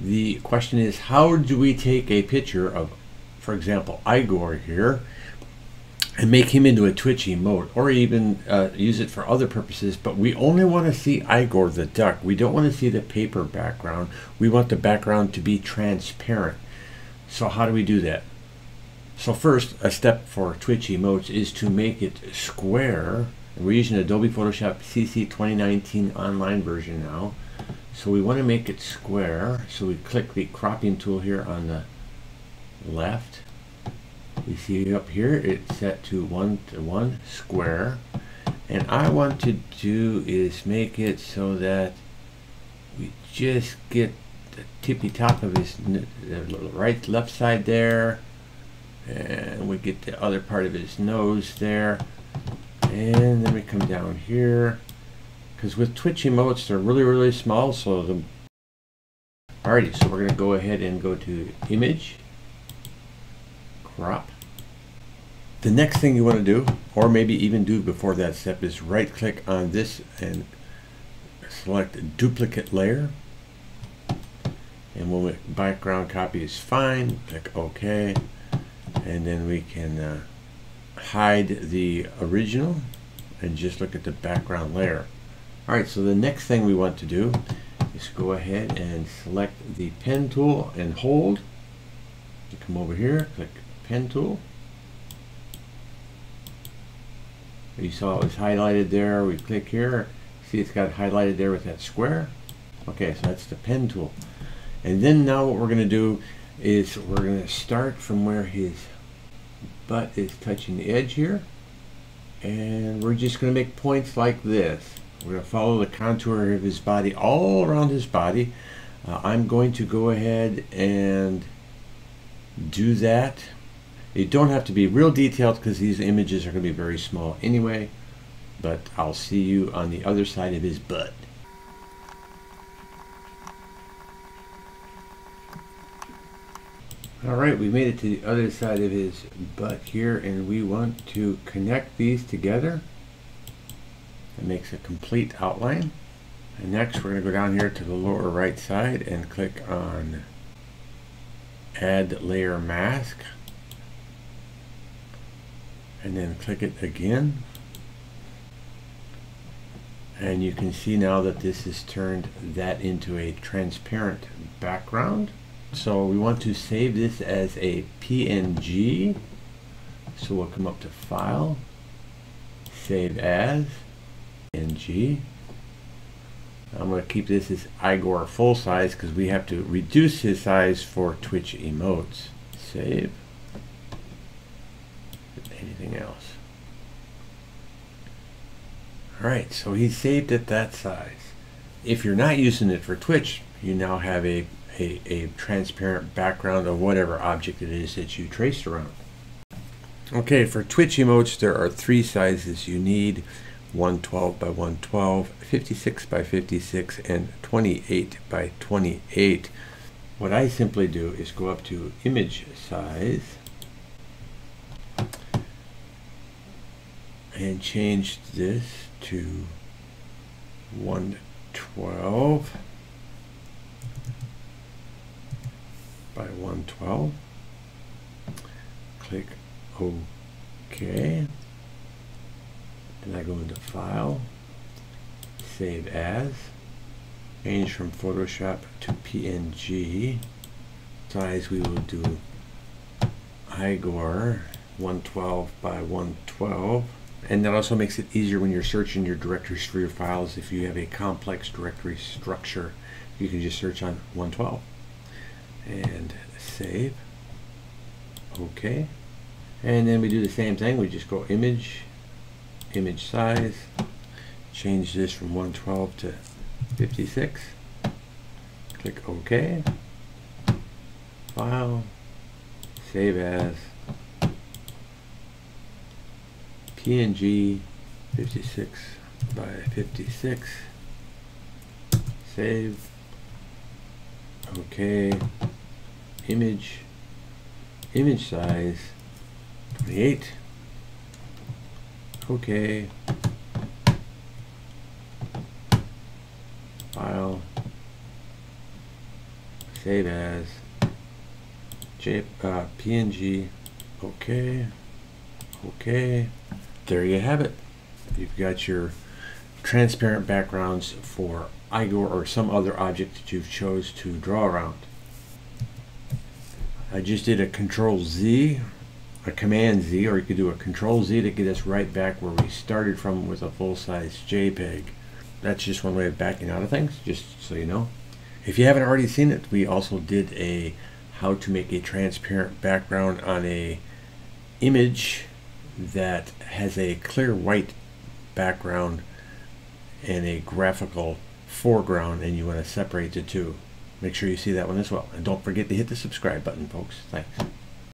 The question is, how do we take a picture of, for example, Igor here, and make him into a twitchy emote, or even uh, use it for other purposes, but we only want to see Igor the duck. We don't want to see the paper background. We want the background to be transparent. So how do we do that? So first, a step for Twitch emotes is to make it square. We're using Adobe Photoshop CC 2019 online version now. So we want to make it square. So we click the cropping tool here on the left. We see up here it's set to one to one square. And I want to do is make it so that we just get the tippy top of his right left side there and we get the other part of his nose there and then we come down here because with Twitch emotes they're really really small so the alrighty so we're gonna go ahead and go to image. Crop. The next thing you want to do or maybe even do before that step is right click on this and select duplicate layer. And when background copy is fine click OK. And then we can uh, hide the original and just look at the background layer. Alright, so the next thing we want to do is go ahead and select the pen tool and hold. You come over here, click pen tool. You saw it was highlighted there. We click here. See it's got highlighted there with that square. Okay, so that's the pen tool. And then now what we're going to do is we're going to start from where his butt is touching the edge here and we're just going to make points like this we're going to follow the contour of his body all around his body. Uh, I'm going to go ahead and do that. You don't have to be real detailed because these images are going to be very small anyway but I'll see you on the other side of his butt. Alright, we made it to the other side of his butt here and we want to connect these together. It makes a complete outline. And next we're going to go down here to the lower right side and click on Add Layer Mask. And then click it again. And you can see now that this has turned that into a transparent background. So we want to save this as a PNG. So we'll come up to File, Save As, PNG. I'm going to keep this as Igor full size because we have to reduce his size for Twitch emotes. Save. Anything else? Alright, so he's saved at that size. If you're not using it for Twitch, you now have a a, a transparent background of whatever object it is that you traced around. Okay, for Twitch emotes, there are three sizes you need. 112 by 112, 56 by 56, and 28 by 28. What I simply do is go up to image size and change this to 112 by 112. Click OK. Then I go into File, Save As, change from Photoshop to PNG. Size we will do Igor 112 by 112 and that also makes it easier when you're searching your directories for your files. If you have a complex directory structure you can just search on 112 and save. Okay. And then we do the same thing. We just go image image size. Change this from 112 to 56 click OK. File. Save as. PNG 56 by 56 save. Okay image. Image size 28 okay File. save as J, uh, PNG, okay, okay. There you have it. You've got your transparent backgrounds for Igor or some other object that you've chose to draw around. I just did a control Z, a command Z, or you could do a control Z to get us right back where we started from with a full-size JPEG. That's just one way of backing out of things, just so you know. If you haven't already seen it, we also did a how to make a transparent background on a image that has a clear white background and a graphical foreground and you want to separate the two. Make sure you see that one as well. And don't forget to hit the subscribe button, folks. Thanks.